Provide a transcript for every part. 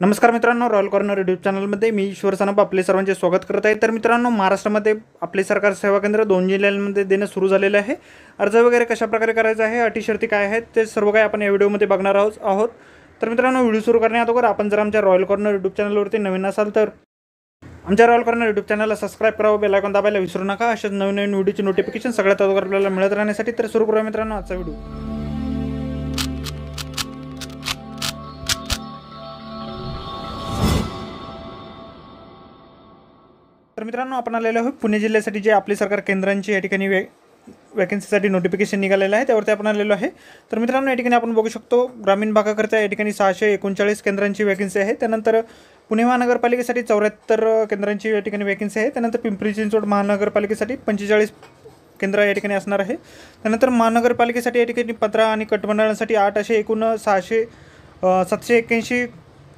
नमस्कार मित्रांनो royal Corner YouTube चॅनलमध्ये मी ईश्वर सनप आपले सर्वांचे स्वागत करत आहे. तर मित्रांनो महाराष्ट्रामध्ये आपले सरकार सेवा केंद्र दोन जिल्ह्यांमध्ये देणं सुरू झालेलं आहे. अर्ज वगैरे कशा प्रकारे करायचा आहे अटी शर्ती काय आहेत ते सर्व काही आपण या व्हिडिओमध्ये बघणार आहोत आहोत. तर मित्रांनो व्हिडिओ सुरू करण्याअगोदर आपण जर आमच्या रॉयल कॉर्नर यूट्यूब चॅनलवरती नवीन असाल तर आमच्या रॉयल कॉर्नर यूट्यूब चॅनलला सबस्क्राईब करावं बेलायकॉन दाबायला विसरू नका. अशाच नवीन नवीन व्हिडिओची नोटिफिकेशन सगळ्यात अगोदर आपल्याला मिळत राहण्यासाठी तर सुरू करूया मित्रांनो आजचा व्हिडिओ. मित्रांनो आपण आलेलो आहोत पुणे जिल्ह्यासाठी जे आपली सरकार केंद्रांची या ठिकाणी वे वॅकन्सीसाठी नोटिफिकेशन निघालेलं आहे त्यावरती आपण आलेलो आहे. तर मित्रांनो या ठिकाणी आपण बघू शकतो ग्रामीण भागाकरता या ठिकाणी सहाशे एकोणचाळीस केंद्रांची वॅकन्सी आहे. त्यानंतर पुणे महानगरपालिकेसाठी चौऱ्याहत्तर केंद्रांची या ठिकाणी वॅकन्सी आहे. त्यानंतर पिंपरी चिंचवड महानगरपालिकेसाठी पंचेचाळीस केंद्र या ठिकाणी असणार आहे. त्यानंतर महानगरपालिकेसाठी या ठिकाणी पंधरा आणि कटमंडळांसाठी आठ असे एकूण सहाशे सातशे एक्क्याऐंशी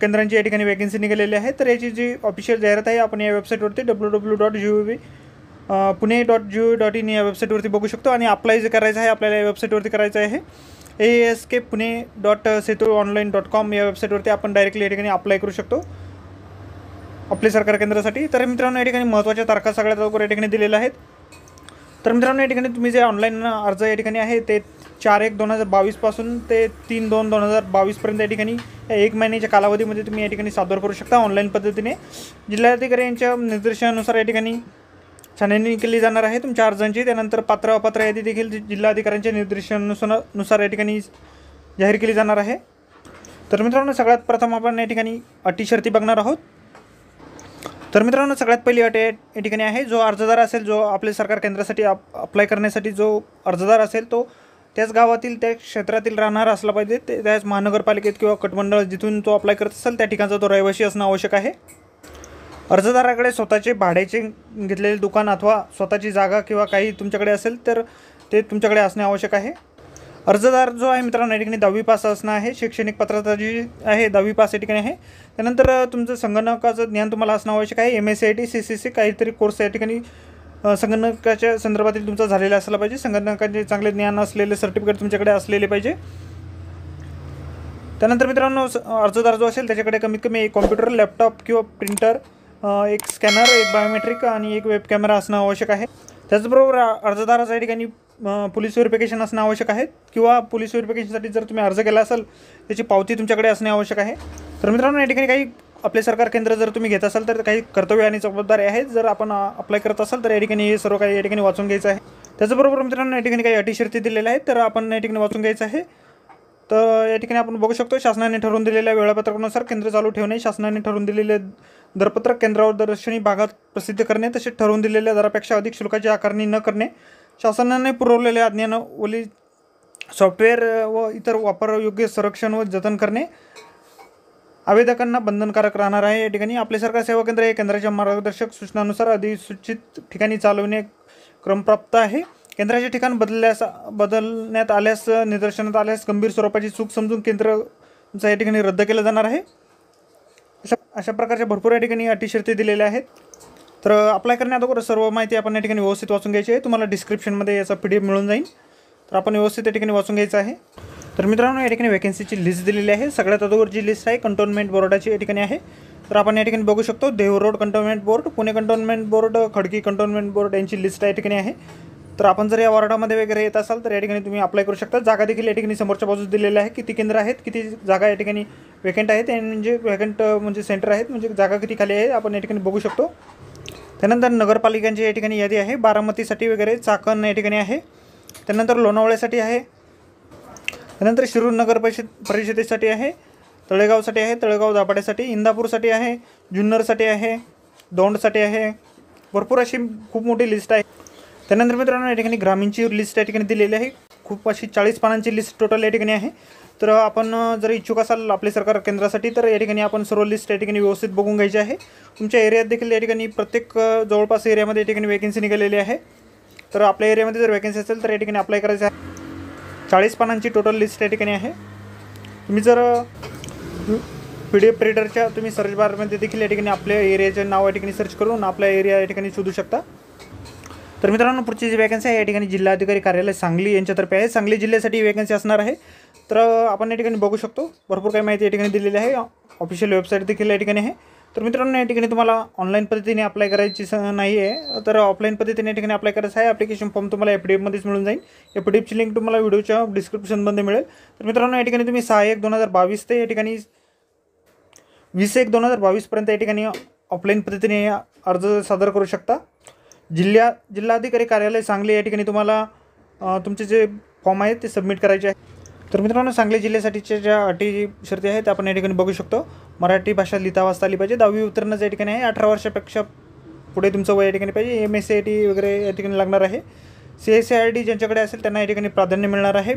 केंद्रांची या ठिकाणी वॅकन्सी निघालेली आहे. तर याची जी ऑफिशियल जाहिरात आहे आपण या वेबसाईटवरती W W dot G V Pune dot G O dot in या वेबसाईटवरती बघू शकतो आणि अप्लाय जे करायचं आहे आपल्याला या वेबसाईटवरती करायचं आहे. A S K Pune dot Setu online dot com या वेबसाईटवरती आपण डायरेक्टली या ठिकाणी अप्लाय करू शकतो. आपले सरकार केंद्रासाठी. तर मित्रांनो या ठिकाणी महत्त्वाच्या तारखा सगळ्यात अगोदर या ठिकाणी दिलेल्या आहेत. तर मित्रांनो या ठिकाणी तुम्ही जे ऑनलाईन अर्ज या ठिकाणी आहे ते चार एक दोन हजार बावीसपासून ते तीन दोन दोन हजार बावीसपर्यंत या ठिकाणी एक महिन्याच्या कालावधीमध्ये तुम्ही या ठिकाणी सादर करू शकता ऑनलाईन पद्धतीने. जिल्हाधिकारी यांच्या निर्देशानुसार या ठिकाणी छाननी केली जाणार आहे तुमच्या अर्जांची. त्यानंतर पात्र अपात्र यादी देखील जिल्हाधिकाऱ्यांच्या निर्देशानुसार नुसार या ठिकाणी जाहीर केली जाणार आहे. तर मित्रांनो सगळ्यात प्रथम आपण या ठिकाणी अटी शर्ती बघणार आहोत. तर मित्रांनो सगळ्यात पहिली अट या या ठिकाणी आहे. जो अर्जदार असेल जो आपले सरकार केंद्रासाठी अप अप्लाय करण्यासाठी जो अर्जदार असेल तो त्याच गावातील त्या क्षेत्रातील राहणार असला पाहिजे. ते त्याच महानगरपालिकेत किंवा कटमंडळ जिथून तो अप्लाय करत असेल त्या ठिकाणचा तो रहिवासी असणं आवश्यक आहे. अर्जदाराकडे स्वतःचे भाड्याचे घेतलेले दुकान अथवा स्वतःची जागा किंवा काही तुमच्याकडे असेल तर ते तुमच्याकडे असणे आवश्यक आहे. अर्जदार जो आहे मित्रांनो या ठिकाणी दहावी पास असणं आहे. शैक्षणिक पात्रता जी आहे दहावी पास या ठिकाणी आहे. त्यानंतर तुमचं संगणकाचं ज्ञान तुम्हाला असणं आवश्यक आहे. M S C I T C C C काहीतरी कोर्स या ठिकाणी संगणकाच्या संदर्भातील तुमचा झालेला असला पाहिजे. संगणकाचे चांगले ज्ञान असलेले सर्टिफिकेट तुमच्याकडे असलेले पाहिजे. त्यानंतर मित्रांनो अर्जदार जो असेल त्याच्याकडे कमीत कमी एक कॉम्प्युटर लॅपटॉप किंवा प्रिंटर एक स्कॅनर एक बायोमेट्रिक आणि एक वेब कॅमेरा असणं आवश्यक आहे. त्याचबरोबर अर्जदाराच्या या ठिकाणी पोलीस व्हेरिफिकेशन असणं आवश्यक आहे किंवा पोलीस व्हेरिफिकेशनसाठी जर तुम्ही अर्ज केला असाल त्याची पावती तुमच्याकडे असणे आवश्यक आहे. तर मित्रांनो या ठिकाणी काही आपले सरकार केंद्र जर तुम्ही घेत असाल तर काही कर्तव्य आणि जबाबदारी आहेत. जर आपण अप्लाय करत असाल तर या ठिकाणी हे सर्व काही या ठिकाणी वाचून घ्यायचं आहे. त्याचबरोबर मित्रांनो या ठिकाणी काही अटी शर्ती दिलेल्या आहेत. तर आपण या ठिकाणी वाचून घ्यायचं आहे. तर या ठिकाणी आपण बघू शकतो शासनाने ठरवून दिलेल्या वेळापत्रकानुसार केंद्र चालू ठेवणे शासनाने ठरवून दिलेले दरपत्रक केंद्रावर दर्शनी भागात प्रसिद्ध करणे तसेच ठरवून दिलेल्या दरापेक्षा अधिक शुल्काची आकारणी न करणे शासनाने पुरवलेल्या अज्ञानावली सॉफ्टवेअर व इतर वापरयोग्य संरक्षण व जतन करणे आवेदकांना बंधनकारक राहणार आहे. या ठिकाणी आपले सरकार सेवा केंद्र हे केंद्राच्या मार्गदर्शक सूचनानुसार अधिसूचित ठिकाणी चालवणे क्रमप्राप्त आहे. केंद्राचे ठिकाण बदलल्यास बदलण्यात आल्यास निदर्शनात आल्यास गंभीर स्वरूपाची चूक समजून केंद्रचा या ठिकाणी रद्द केलं जाणार आहे. अशा अशा प्रकारच्या भरपूर या ठिकाणी अटी शर्ती दिलेल्या आहेत. तर अप्लाय करण्याअगोदर सर्व माहिती आपण या ठिकाणी व्यवस्थित वाचून घ्यायची आहे. तुम्हाला डिस्क्रिप्शनमध्ये याचा पी डी एफ मिळून जाईल. तर आपण व्यवस्थित या ठिकाणी वाचून घ्यायचं आहे. तर मित्रांनो या ठिकाणी वॅकन्सीची लिस्ट दिलेली आहे सगळ्यात अगोदर जी लिस्ट आहे कंटोनमेंट बोर्डाची या ठिकाणी आहे तर आपण या ठिकाणी बघू शकतो Dehu road cantonment board Pune cantonment board Khadki cantonment board यांची लिस्ट या ठिकाणी आहे तर आपण जर या वॉर्डामध्ये वगैरे येत असाल तर या ठिकाणी तुम्ही अप्लाय करू शकता जागा देखील या ठिकाणी समोरच्या बाजूस दिलेल्या आहे किती केंद्र आहेत किती जागा या ठिकाणी वेकंट आहेत आणि म्हणजे वेकंट म्हणजे सेंटर आहेत म्हणजे जागा किती खाली आहे आपण या ठिकाणी बघू शकतो त्यानंतर नगरपालिकांची या ठिकाणी यादी आहे बारामतीसाठी वगैरे चाकण या ठिकाणी आहे त्यानंतर लोणावळ्यासाठी आहे त्यानंतर शिरूर नगर परिषद परिषदेसाठी आहे तळेगावसाठी आहे तळेगाव दाभाड्यासाठी इंदापूरसाठी आहे जुन्नरसाठी आहे दौंडसाठी आहे. भरपूर अशी खूप मोठी लिस्ट आहे. त्यानंतर मित्रांनो या ठिकाणी ग्रामीणची लिस्ट या ठिकाणी दिलेली आहे. खूप अशी चाळीस पानांची लिस्ट टोटल या ठिकाणी आहे. तर आपण जर इच्छुक असाल आपले सरकार केंद्रासाठी तर या ठिकाणी आपण सर्व लिस्ट या ठिकाणी व्यवस्थित बघून घ्यायची आहे. तुमच्या एरियात देखील या ठिकाणी प्रत्येक जवळपास एरियामध्ये या ठिकाणी वॅकन्सी निघालेली आहे. तर आपल्या एरियामध्ये जर वॅकन्सी असेल तर या ठिकाणी अप्लाय करायचं आहे. चाळीस पानांची टोटल लिस्ट या ठिकाणी आहे. तुम्ही जर पी डी एफ रीडरच्या तुम्ही सर्च बारमध्ये देखील या ठिकाणी आपल्या एरियाचे नाव या ठिकाणी सर्च करून आपल्या एरिया या ठिकाणी शोधू शकता. तर मित्रांनो पुढची जी वॅकन्सी आहे या ठिकाणी जिल्हाधिकारी कार्यालय सांगली यांच्यातर्फे आहे. सांगली जिल्ह्यासाठी वॅकन्सी असणार आहे. तर आपण या ठिकाणी बघू शकतो. भरपूर काही माहिती या ठिकाणी दिलेली आहे. ऑफिशियल वेबसाईट देखील या ठिकाणी आहे. तर मित्रांनो या ठिकाणी तुम्हाला ऑनलाईन पद्धतीने अप्लाय करायची स नाही आहे तर ऑफलाईन पद्धतीने या ठिकाणी अप्लाय करायचं आहे. ॲप्लिकेशन फॉर्म तुम्हाला एफ डी एफमध्येच मिळून जाईल. एफ डी एफची लिंक तुम्हाला व्हिडिओच्या डिस्क्रिप्शनमध्ये मिळेल. तर मित्रांनो या ठिकाणी तुम्ही सहा एक दोन हजार बावीस ते या ठिकाणी वीस एक दोन हजार बावीसपर्यंत या ठिकाणी ऑफलाईन पद्धतीने अर्ज सादर करू शकता. जिल्हा जिल्हाधिकारी कार्यालय सांगली या ठिकाणी तुम्हाला तुमचे जे फॉर्म आहेत ते सबमिट करायचे आहे. तर मित्रांनो सांगली जिल्ह्यासाठीच्या ज्या अटी शर्ती आहेत त्या आपण या ठिकाणी बघू शकतो. मराठी भाषा लिहिता वाचता आली पाहिजे. दहावी उत्तीर्णच या ठिकाणी आहे. अठरा वर्षापेक्षा पुढे तुमचं वय या ठिकाणी पाहिजे. M S C I T वगैरे या ठिकाणी लागणार आहे. C S C I D ज्यांच्याकडे असेल त्यांना या ठिकाणी प्राधान्य मिळणार आहे.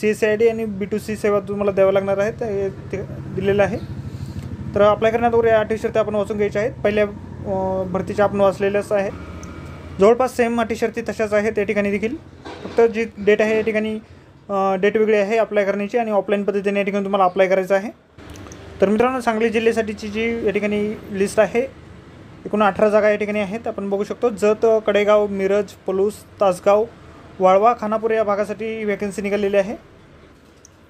C S C I D आणि बी टू सी सेवा तुम्हाला द्यावं लागणार आहे ते ते दिलेलं आहे. तर अप्लाय करण्यात वगैरे या अटी शर्ती आपण वाचून घ्यायच्या आहेत. पहिल्या भरतीच्या आपण वाचलेल्याच आहेत. जवळपास सेम अटी शर्ती तशाच आहेत त्या ठिकाणी देखील. फक्त जी डेट आहे या ठिकाणी डेट वेगळी आहे अप्लाय करण्याची आणि ऑफलाईन पद्धतीने या ठिकाणी तुम्हाला अप्लाय करायचं आहे. तर मित्रांनो सांगली जिल्ह्यासाठीची जी या ठिकाणी लिस्ट आहे एकूण अठरा जागा या ठिकाणी आहेत. आपण बघू शकतो जत कडेगाव मिरज पलूस तासगाव वाळवा खानापूर या भागासाठी वॅकन्सी निघालेली आहे.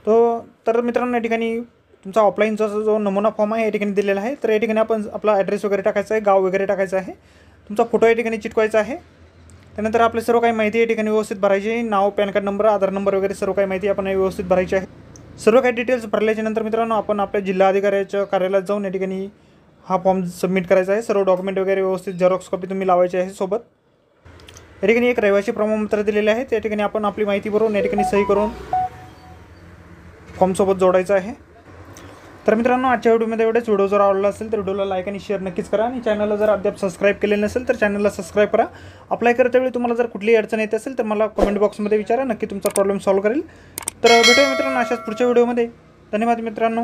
तो तर मित्रांनो या ठिकाणी तुमचा ऑफलाईनचा जो नमुना फॉर्म आहे या ठिकाणी दिलेला आहे. तर या ठिकाणी आपण आपला ॲड्रेस वगैरे टाकायचा आहे गाव वगैरे टाकायचं आहे. तुमचा फोटो या ठिकाणी चिटकवायचा आहे. त्यानंतर आपले सर्व काही माहिती या ठिकाणी व्यवस्थित भरायची आहे. नाव PAN card number Aadhaar number वगैरे सर्व काही माहिती आपण व्यवस्थित भरायची आहे. सर्व काही डिटेल्स भरल्याच्या नंतर मित्रांनो आपण आपल्या जिल्हाधिकाऱ्याच्या कार्यालयात जाऊन या ठिकाणी हा फॉर्म सबमिट करायचा आहे. सर्व डॉक्युमेंट वगैरे व्यवस्थित झेरॉक्स कॉपी तुम्ही लावायची आहे सोबत. या ठिकाणी एक रहिवासी प्रमाणपत्र दिलेले आहे. त्या ठिकाणी आपण आपली माहिती भरून या ठिकाणी सही करून फॉर्मसोबत जोडायचं आहे. तर मित्रांनो आजच्या व्हिडिओमध्ये एवढेच. व्हिडिओ जर आवडला असेल तर व्हिडिओला लाईक आणि शेअर नक्कीच करा. आणि चॅनलला जर अद्याप सबस्क्राईब केलेलं नसेल तर चॅनलला सबस्क्राईब करा. अप्लाय करता वेळी तुम्हाला जर कुठलीही अडचण येत असेल तर मला कमेंट बॉक्समध्ये विचारा. नक्की तुमचा प्रॉब्लेम सॉल्व्ह करेल. तर भेटूया मित्रांनो अशाच पुढच्या व्हिडिओमध्ये. धन्यवाद मित्रांनो.